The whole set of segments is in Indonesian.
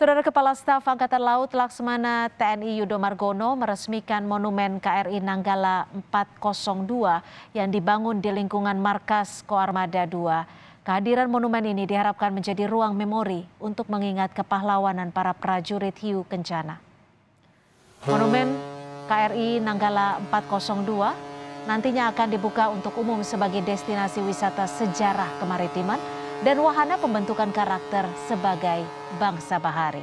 Saudara Kepala Staf Angkatan Laut Laksmana TNI Yudo Margono meresmikan Monumen KRI Nanggala 402 yang dibangun di lingkungan markas Koarmada II. Kehadiran monumen ini diharapkan menjadi ruang memori untuk mengingat kepahlawanan para prajurit hiu kencana. Monumen KRI Nanggala 402 nantinya akan dibuka untuk umum sebagai destinasi wisata sejarah kemaritiman dan wahana pembentukan karakter sebagai bangsa bahari.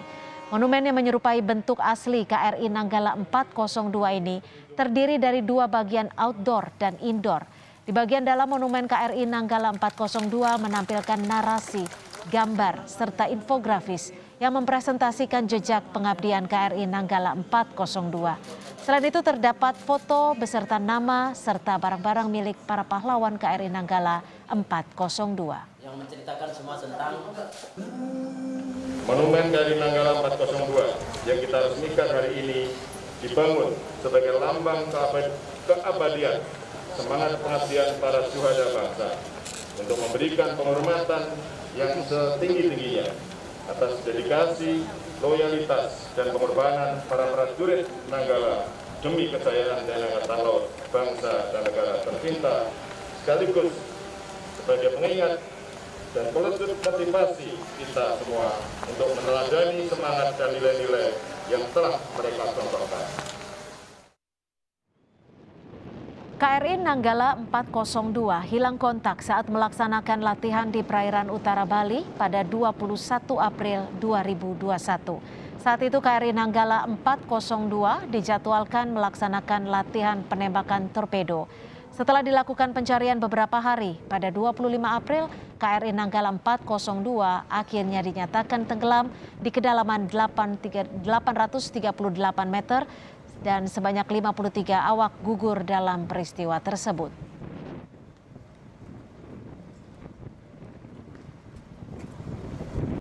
Monumen yang menyerupai bentuk asli KRI Nanggala 402 ini terdiri dari dua bagian outdoor dan indoor. Di bagian dalam monumen KRI Nanggala 402 menampilkan narasi, gambar, serta infografis yang mempresentasikan jejak pengabdian KRI Nanggala 402. Selain itu terdapat foto beserta nama serta barang-barang milik para pahlawan KRI Nanggala 402 yang menceritakan semua tentang Monumen KRI Nanggala 402 yang kita resmikan hari ini dibangun sebagai lambang keabadian semangat pengabdian para syuhada bangsa untuk memberikan penghormatan yang setinggi-tingginya atas dedikasi, loyalitas, dan pengorbanan para prajurit Nanggala demi kejayaan dan Angkatan Laut, bangsa dan negara tercinta, sekaligus sebagai pengingat dan politik motivasi kita semua untuk meneladani semangat dan nilai-nilai yang telah mereka contohkan. KRI Nanggala 402 hilang kontak saat melaksanakan latihan di perairan utara Bali pada 21 April 2021. Saat itu KRI Nanggala 402 dijadwalkan melaksanakan latihan penembakan torpedo. Setelah dilakukan pencarian beberapa hari, pada 25 April, KRI Nanggala 402 akhirnya dinyatakan tenggelam di kedalaman 838 meter dan sebanyak 53 awak gugur dalam peristiwa tersebut.